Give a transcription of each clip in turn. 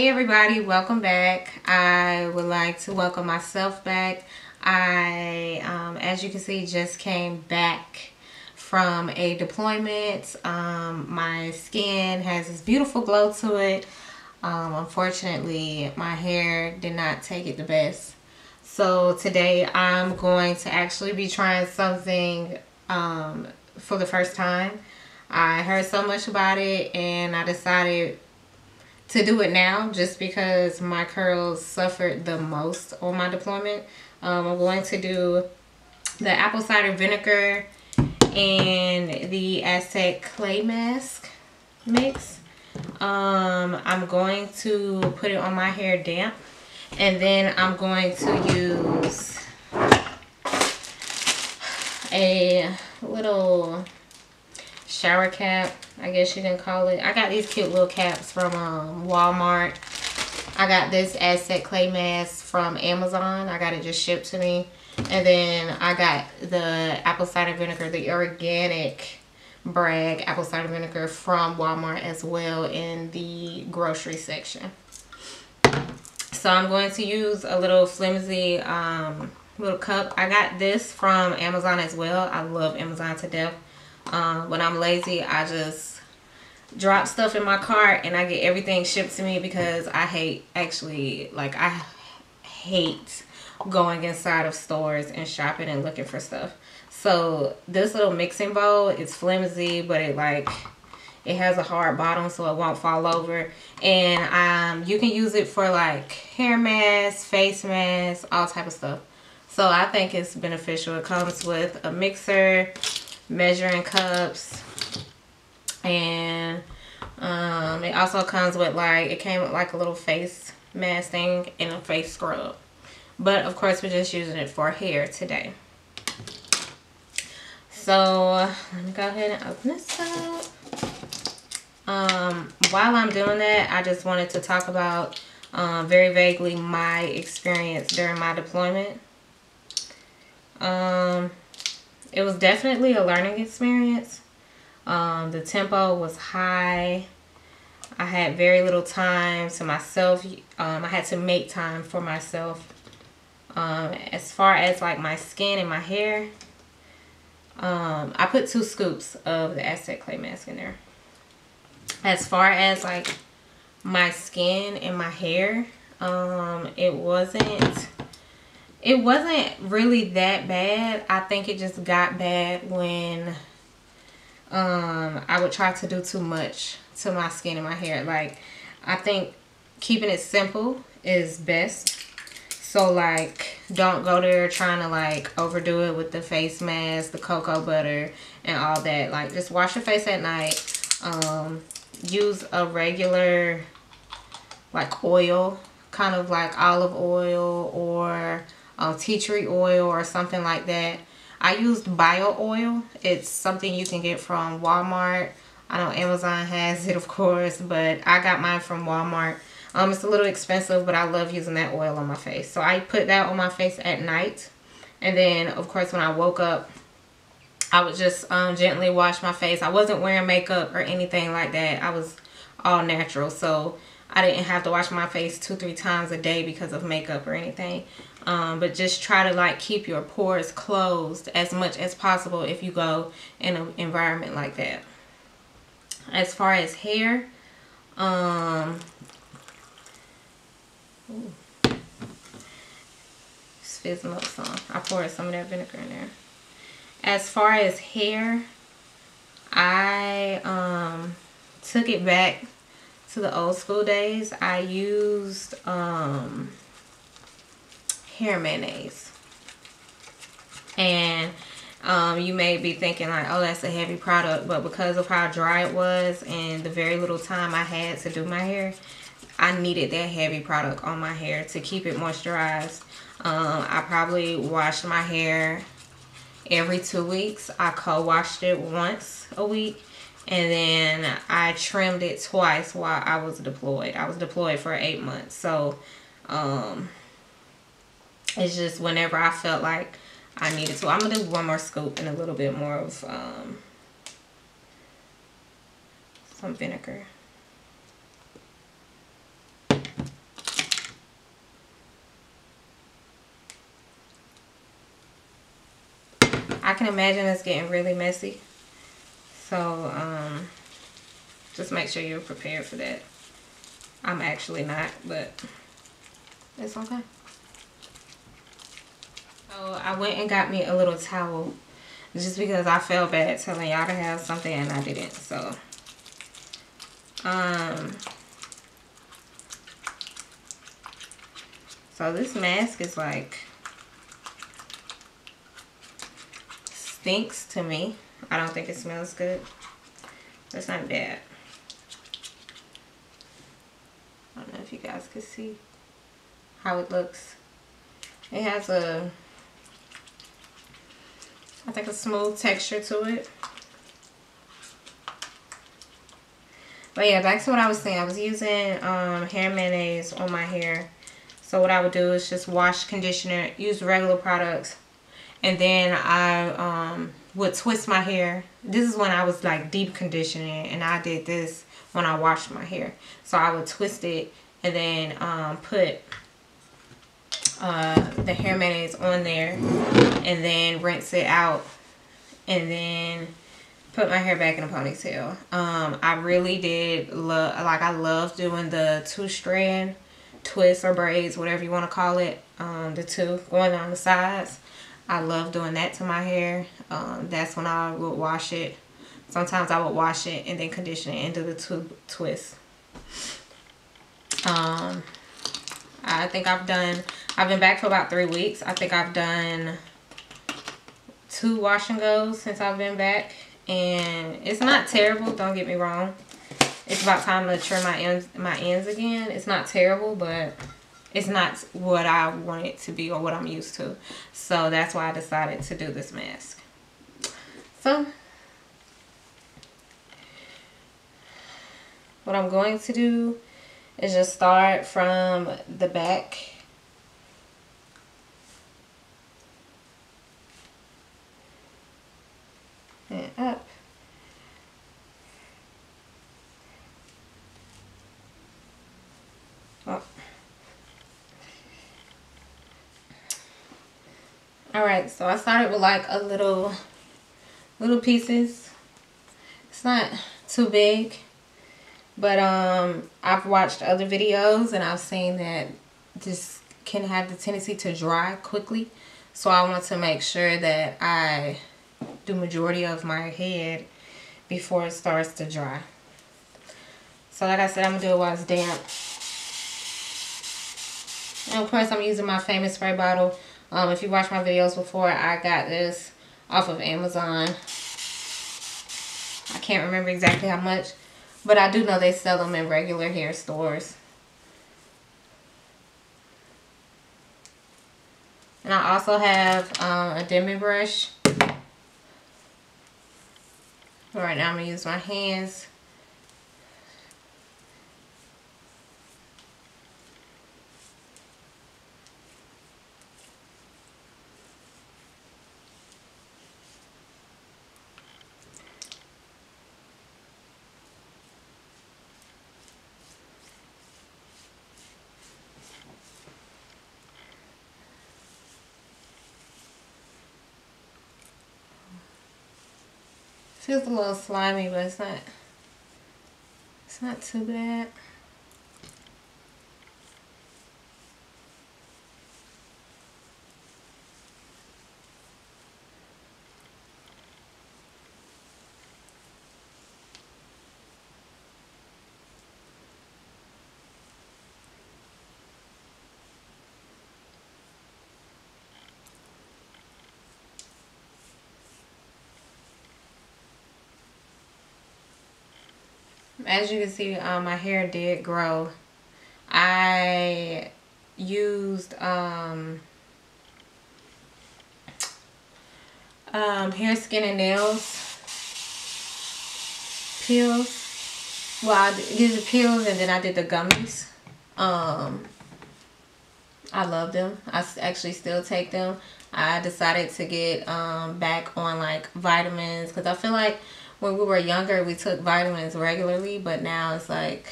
Hey everybody, welcome back. I would like to welcome myself back. I, um, as you can see, just came back from a deployment. Um, my skin has this beautiful glow to it. Um, unfortunately, my hair did not take it the best. So today I'm going to actually be trying something um, for the first time. I heard so much about it and I decided to do it now just because my curls suffered the most on my deployment. Um, I'm going to do the apple cider vinegar and the Aztec clay mask mix. Um, I'm going to put it on my hair damp and then I'm going to use a little shower cap I guess you can call it. I got these cute little caps from um, Walmart. I got this Aztec clay mask from Amazon. I got it just shipped to me. And then I got the apple cider vinegar the organic Bragg apple cider vinegar from Walmart as well in the grocery section. So I'm going to use a little flimsy um, little cup. I got this from Amazon as well. I love Amazon to death um, when I'm lazy, I just drop stuff in my cart and I get everything shipped to me because I hate actually, like I hate going inside of stores and shopping and looking for stuff. So this little mixing bowl is flimsy, but it like, it has a hard bottom so it won't fall over. And um, you can use it for like hair masks, face masks, all type of stuff. So I think it's beneficial. It comes with a mixer, measuring cups. And um, it also comes with like it came with like a little face mask thing and a face scrub. But of course we're just using it for hair today. So let me go ahead and open this up. Um, while I'm doing that I just wanted to talk about um, very vaguely my experience during my deployment. Um, it was definitely a learning experience. Um, the tempo was high. I had very little time to myself. Um, I had to make time for myself. Um, as far as like my skin and my hair, um, I put two scoops of the Aztec Clay Mask in there. As far as like my skin and my hair, um, it wasn't it wasn't really that bad. I think it just got bad when um, I would try to do too much to my skin and my hair. Like, I think keeping it simple is best. So, like, don't go there trying to, like, overdo it with the face mask, the cocoa butter, and all that. Like, just wash your face at night. Um, use a regular, like, oil, kind of like olive oil or uh, tea tree oil or something like that. I used bio oil. It's something you can get from Walmart. I know Amazon has it, of course, but I got mine from Walmart. Um, it's a little expensive, but I love using that oil on my face. So I put that on my face at night. And then, of course, when I woke up, I would just um, gently wash my face. I wasn't wearing makeup or anything like that. I was all natural. So I didn't have to wash my face two, three times a day because of makeup or anything. Um, but just try to like keep your pores closed as much as possible if you go in an environment like that. As far as hair, um, ooh, fizzing up some. I poured some of that vinegar in there. As far as hair, I um, took it back to the old school days. I used um, hair mayonnaise. And um, you may be thinking like, oh, that's a heavy product. But because of how dry it was and the very little time I had to do my hair, I needed that heavy product on my hair to keep it moisturized. Um, I probably washed my hair every two weeks. I co-washed it once a week. And then I trimmed it twice while I was deployed. I was deployed for eight months. So, um, it's just whenever I felt like I needed to. I'm going to do one more scoop and a little bit more of um, some vinegar. I can imagine it's getting really messy. So, um, just make sure you're prepared for that. I'm actually not, but it's okay. I went and got me a little towel just because I felt bad telling y'all to have something and I didn't. So, um, so this mask is like stinks to me. I don't think it smells good. That's not bad. I don't know if you guys can see how it looks. It has a, I think a smooth texture to it. But yeah, back to what I was saying. I was using um, hair mayonnaise on my hair. So what I would do is just wash, conditioner, use regular products. And then I um, would twist my hair. This is when I was like deep conditioning. And I did this when I washed my hair. So I would twist it and then um, put uh, the hair mayonnaise on there and then rinse it out and then put my hair back in a ponytail. Um, I really did love, like I love doing the two strand twists or braids, whatever you want to call it. Um, the two going on the sides. I love doing that to my hair. Um, that's when I would wash it. Sometimes I would wash it and then condition it into the two twists. Um, I think I've done, I've been back for about three weeks. I think I've done two wash and goes since I've been back. And it's not terrible, don't get me wrong. It's about time to trim my ends, my ends again. It's not terrible, but it's not what I want it to be or what I'm used to. So that's why I decided to do this mask. So, what I'm going to do is just start from the back and up. Oh. All right, so I started with like a little, little pieces. It's not too big. But um, I've watched other videos and I've seen that this can have the tendency to dry quickly. So I want to make sure that I do majority of my head before it starts to dry. So like I said, I'm going to do it while it's damp. And of course, I'm using my famous spray bottle. Um, if you watched my videos before, I got this off of Amazon. I can't remember exactly how much. But I do know they sell them in regular hair stores. And I also have um, a demi brush. Right now I'm going to use my hands Feels a little slimy, but it's not, it's not too bad. As you can see um, my hair did grow. I used um, um, hair skin and nails. Peels. Well I did the peels and then I did the gummies. Um, I love them. I actually still take them. I decided to get um, back on like vitamins because I feel like when we were younger, we took vitamins regularly, but now it's like,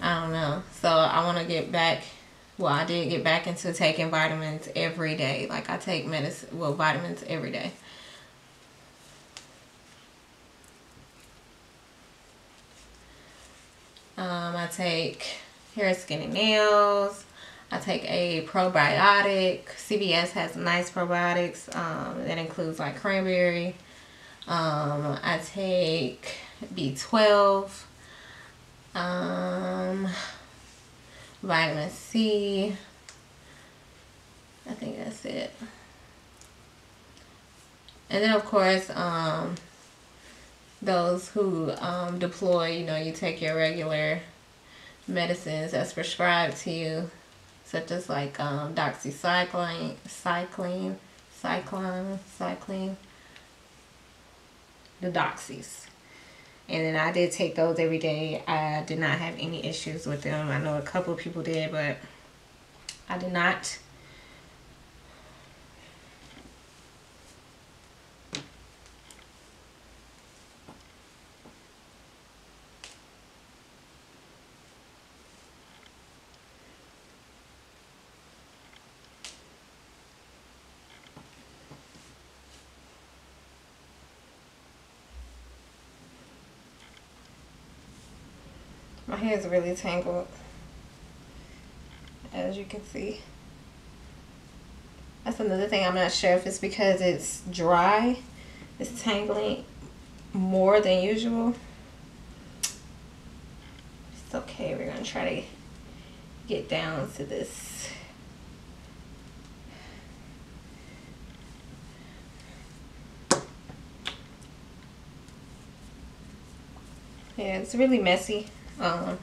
I don't know. So I want to get back well, I did get back into taking vitamins every day. Like I take medicine, well, vitamins every day. Um, I take hair, skin, and nails. I take a probiotic. CVS has nice probiotics. Um, that includes like cranberry. Um, I take B12. Um, vitamin C. I think that's it. And then of course, um, those who um, deploy, you know, you take your regular medicines that's prescribed to you, such as like um, doxycycline, cycline, cyclone, cycline, the doxies. And then I did take those every day. I did not have any issues with them. I know a couple of people did, but I did not. My hair is really tangled, as you can see. That's another thing I'm not sure if it's because it's dry. It's tangling more than usual. It's okay. We're going to try to get down to this. Yeah, it's really messy. Um,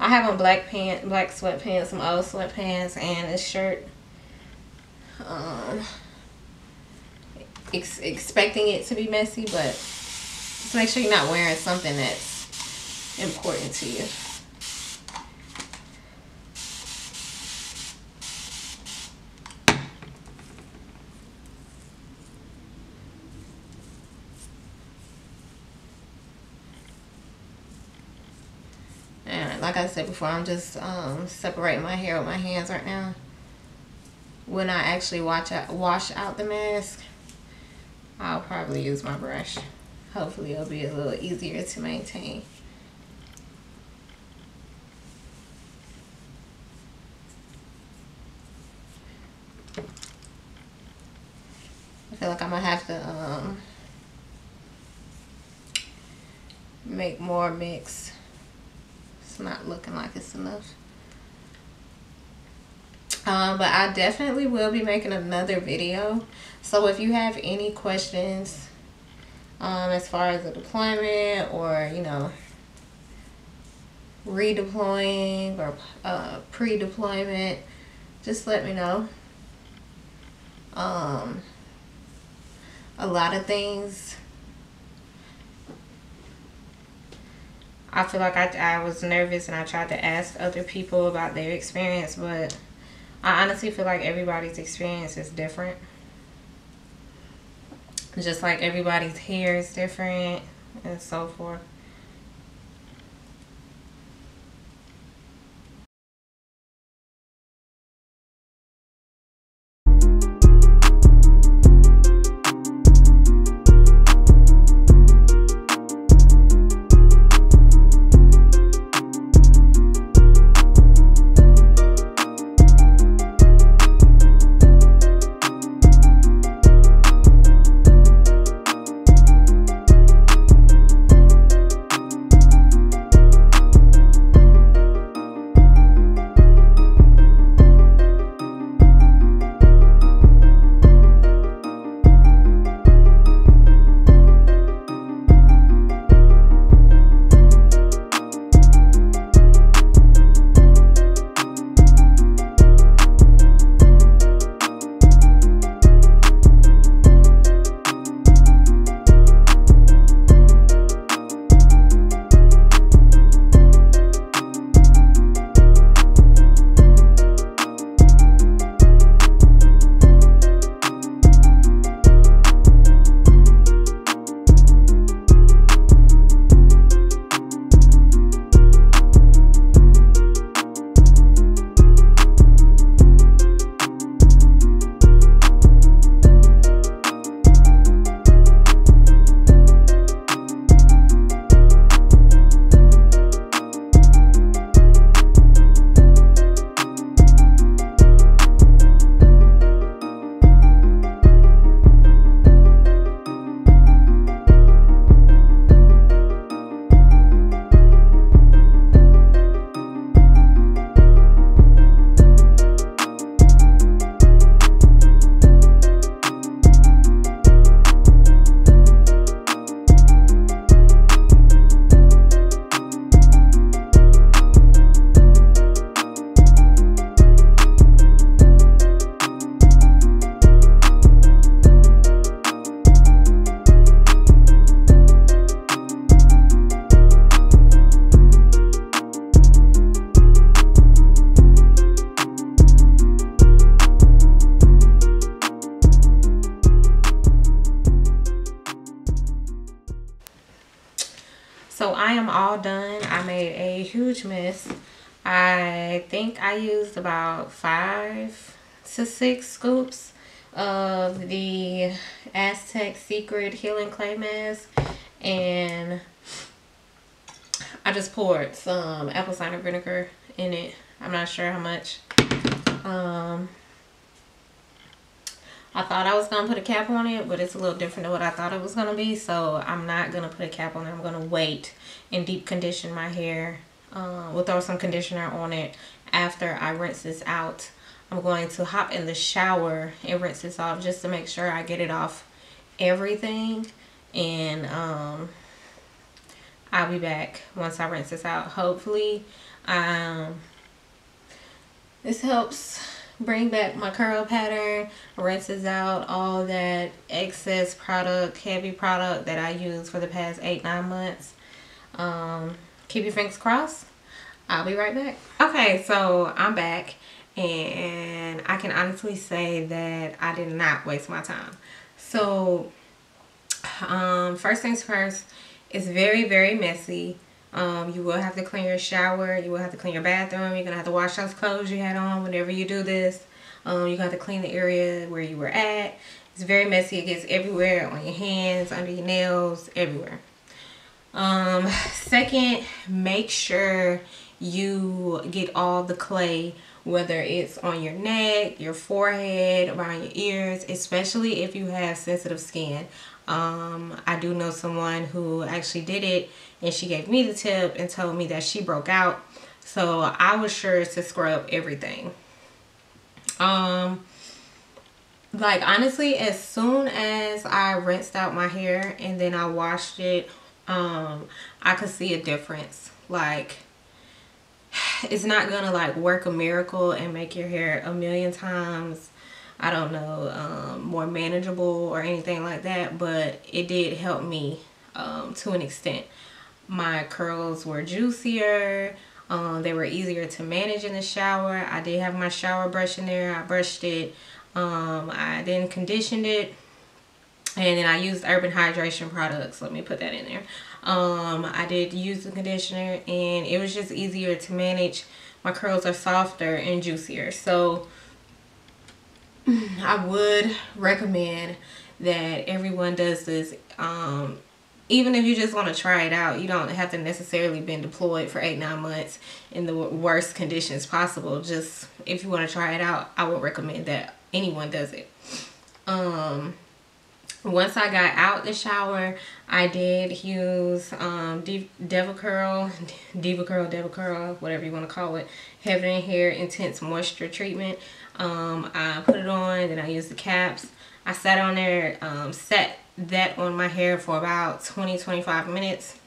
I have on black pants, black sweatpants, some old sweatpants, and a shirt. Um, ex expecting it to be messy, but just make sure you're not wearing something that's important to you. Like I said before, I'm just um, separating my hair with my hands right now. When I actually watch out, wash out the mask, I'll probably use my brush. Hopefully it'll be a little easier to maintain. I feel like I'm gonna have to um, make more mix not looking like it's enough. Um, but I definitely will be making another video. So if you have any questions um, as far as the deployment or, you know, redeploying or uh, pre-deployment, just let me know. Um, a lot of things I feel like I, I was nervous and I tried to ask other people about their experience, but I honestly feel like everybody's experience is different. Just like everybody's hair is different and so forth. I used about five to six scoops of the Aztec Secret Healing Clay Mask. And I just poured some apple cider vinegar in it. I'm not sure how much. Um, I thought I was going to put a cap on it, but it's a little different than what I thought it was going to be. So I'm not going to put a cap on it. I'm going to wait and deep condition my hair. Uh, we'll throw some conditioner on it after I rinse this out. I'm going to hop in the shower and rinse this off just to make sure I get it off everything. And um, I'll be back once I rinse this out. Hopefully, um, this helps bring back my curl pattern, rinses out all that excess product, heavy product that I used for the past eight, nine months. Um, keep your fingers crossed. I'll be right back. Okay, so I'm back and I can honestly say that I did not waste my time. So, um, first things first, it's very, very messy. Um, you will have to clean your shower. You will have to clean your bathroom. You're going to have to wash those clothes you had on whenever you do this. Um, you have to clean the area where you were at. It's very messy. It gets everywhere on your hands, under your nails, everywhere. Um, second, make sure you get all the clay whether it's on your neck, your forehead, around your ears, especially if you have sensitive skin. Um, I do know someone who actually did it and she gave me the tip and told me that she broke out. So I was sure to scrub everything. Um, like honestly, as soon as I rinsed out my hair and then I washed it, um, I could see a difference. Like it's not gonna like work a miracle and make your hair a million times I don't know um, more manageable or anything like that but it did help me um, to an extent. My curls were juicier um, they were easier to manage in the shower. I did have my shower brush in there I brushed it um, I then conditioned it and then I used urban hydration products. Let me put that in there um, I did use the conditioner and it was just easier to manage. My curls are softer and juicier. So I would recommend that everyone does this. Um, even if you just want to try it out, you don't have to necessarily been deployed for eight, nine months in the worst conditions possible. Just if you want to try it out, I would recommend that anyone does it. Um, once I got out the shower, I did use um, DevaCurl, Diva Curl, Devil Curl, whatever you want to call it, Heaven Hair Intense Moisture Treatment. Um, I put it on, then I used the caps. I sat on there, um, set that on my hair for about 20-25 minutes.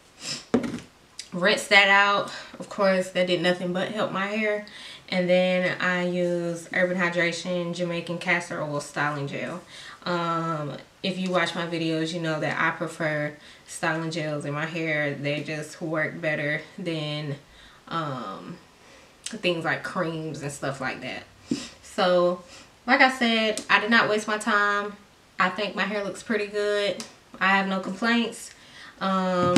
Rinse that out. Of course, that did nothing but help my hair. And then I used Urban Hydration Jamaican Castor Oil Styling Gel. Um, if you watch my videos, you know that I prefer styling gels in my hair. They just work better than um, things like creams and stuff like that. So, like I said, I did not waste my time. I think my hair looks pretty good. I have no complaints. Um,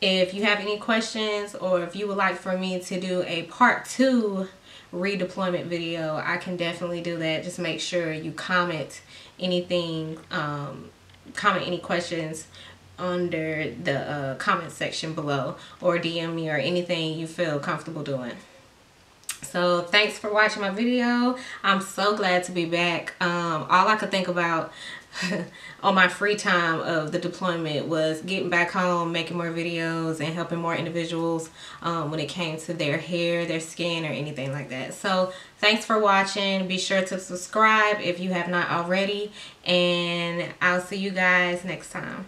if you have any questions or if you would like for me to do a part two redeployment video, I can definitely do that. Just make sure you comment anything, um, comment any questions under the uh, comment section below or DM me or anything you feel comfortable doing. So thanks for watching my video. I'm so glad to be back. Um, all I could think about on my free time of the deployment was getting back home, making more videos and helping more individuals um, when it came to their hair, their skin or anything like that. So thanks for watching. Be sure to subscribe if you have not already and I'll see you guys next time.